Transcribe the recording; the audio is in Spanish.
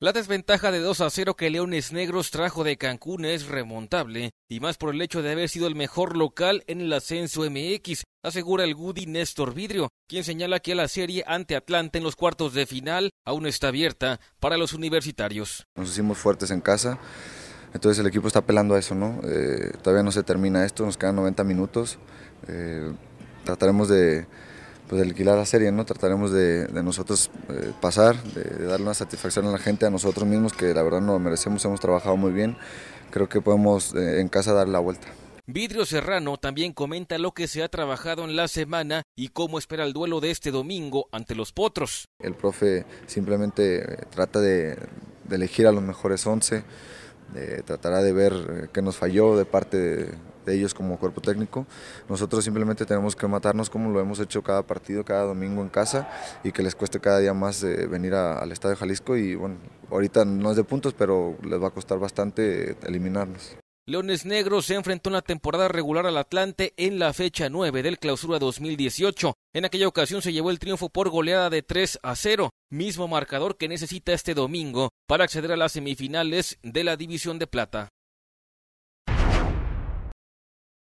La desventaja de 2 a 0 que Leones Negros trajo de Cancún es remontable, y más por el hecho de haber sido el mejor local en el ascenso MX, asegura el Goody Néstor Vidrio, quien señala que la serie ante Atlanta en los cuartos de final aún está abierta para los universitarios. Nos hicimos fuertes en casa, entonces el equipo está apelando a eso, ¿no? Eh, todavía no se termina esto, nos quedan 90 minutos, eh, trataremos de pues, de alquilar la serie, ¿no? Trataremos de, nosotros eh, pasar, de, darle una satisfacción a la gente, a nosotros mismos, que la verdad no lo merecemos, hemos trabajado muy bien. Creo que podemos eh, en casa dar la vuelta. Vidrio Serrano también comenta lo que se ha trabajado en la semana y cómo espera el duelo de este domingo ante los Potros. El profe simplemente eh, trata de, elegir a los mejores 11, tratará de ver qué nos falló de parte de de ellos como cuerpo técnico. Nosotros simplemente tenemos que matarnos como lo hemos hecho cada partido, cada domingo en casa y que les cueste cada día más eh, venir al Estadio Jalisco y bueno, ahorita no es de puntos, pero les va a costar bastante eliminarnos. Leones Negros se enfrentó en la temporada regular al Atlante en la fecha 9 del clausura 2018. En aquella ocasión se llevó el triunfo por goleada de 3 a 0, mismo marcador que necesita este domingo para acceder a las semifinales de la División de Plata.